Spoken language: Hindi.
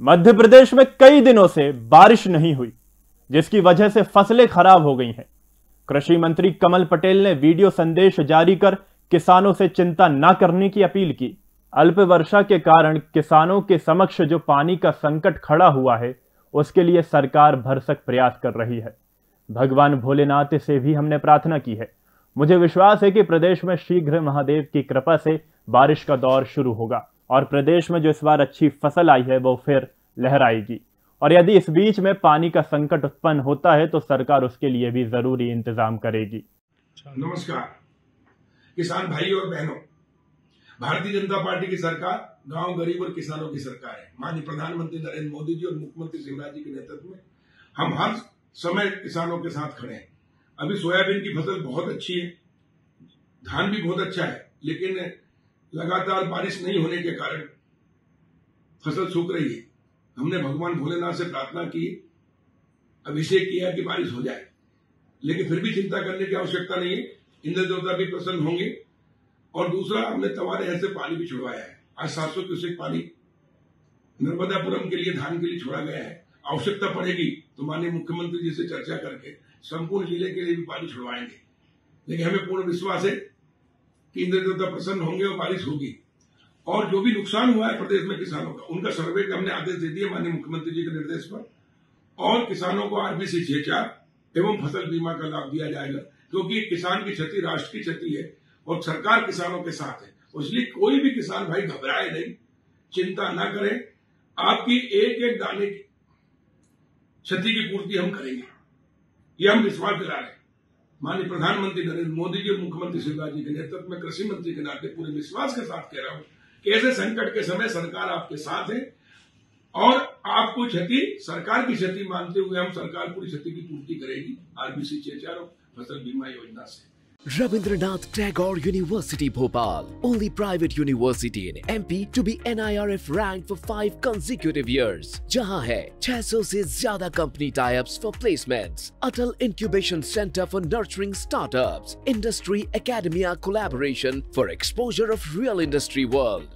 मध्य प्रदेश में कई दिनों से बारिश नहीं हुई, जिसकी वजह से फ़सलें खराब हो गई हैं। कृषि मंत्री कमल पटेल ने वीडियो संदेश जारी कर किसानों से चिंता न करने की अपील की। अल्प वर्षा के कारण किसानों के समक्ष जो पानी का संकट खड़ा हुआ है, उसके लिए सरकार भरसक प्रयास कर रही है। भगवान भोलेनाथ से भी हमने प्रार्थना की है। मुझे विश्वास है कि प्रदेश में शीघ्र महादेव की कृपा से बारिश का दौर शुरू होगा। और प्रदेश में जो इस बार अच्छी फ़सल आई है, वो फिर लहराएगी। और यदि इस बीच में पानी का संकट उत्पन्न होता है तो सरकार उसके लिए भी ज़रूरी इंतज़ाम करेगी। नमस्कार। किसान भाई और बहनों, भारतीय जनता पार्टी की सरकार गाँव गरीब और किसानों की सरकार है। माननीय प्रधानमंत्री नरेंद्र मोदी जी और मुख्यमंत्री शिवराज जी के नेतृत्व में हम हर समय किसानों के साथ खड़े हैं। अभी सोयाबीन की फ़सल बहुत अच्छी है, धान भी बहुत अच्छा है, लेकिन लगातार बारिश नहीं होने के कारण फ़सल सूख रही है। हमने भगवान भोलेनाथ से प्रार्थना की, अभिषेक किया कि बारिश हो जाए। लेकिन फिर भी चिंता करने की आवश्यकता नहीं है। इंद्र देवता भी प्रसन्न होंगे। और दूसरा, हमने तवारे ऐसे पानी भी छुड़वाया है। आज सात सौ क्यूसेक पानी नर्मदापुरम के लिए धान के लिए छोड़ा गया है। आवश्यकता पड़ेगी तो माननीय मुख्यमंत्री जी से चर्चा करके संपूर्ण ज़िले के लिए भी पानी छुड़वाएँगे। लेकिन हमें पूर्ण विश्वास है कि इंद्र देवता प्रसन्न होंगे और बारिश होगी। और जो भी नुकसान हुआ है प्रदेश में किसानों का, उनका सर्वे का हमने आदेश दे दिया माननीय मुख्यमंत्री जी के निर्देश पर। और किसानों को आरबीसी छह चार एवं फ़सल बीमा का लाभ दिया जाएगा, क्योंकि किसान की क्षति, राष्ट्र की क्षति है और सरकार किसानों के साथ है। इसलिए कोई भी किसान भाई घबराए नहीं, चिंता न करें। आपकी एक एक दाने की क्षति की पूर्ति हम करेंगे। ये हम विश्वास दिला रहे हैं। माननीय प्रधानमंत्री नरेंद्र मोदी जी मुख्यमंत्री शिवराज जी के नेतृत्व में कृषि मंत्री के नाते पूरे विश्वास के साथ कह रहा हूँ कि ऐसे संकट के समय सरकार आपके साथ है और आपको क्षति सरकार की क्षति मानते हुए हम सरकार पूरी क्षति की पूर्ति करेगी। आरबीसी चेचारो फ़सल बीमा योजना से। Rabindranath Tagore University Bhopal, only private university in MP to be NIRF ranked for five consecutive years. जहाँ है 600 से ज़्यादा company tie-ups for placements, Atal Incubation Center for nurturing startups, Industry Academia collaboration for exposure of real industry world,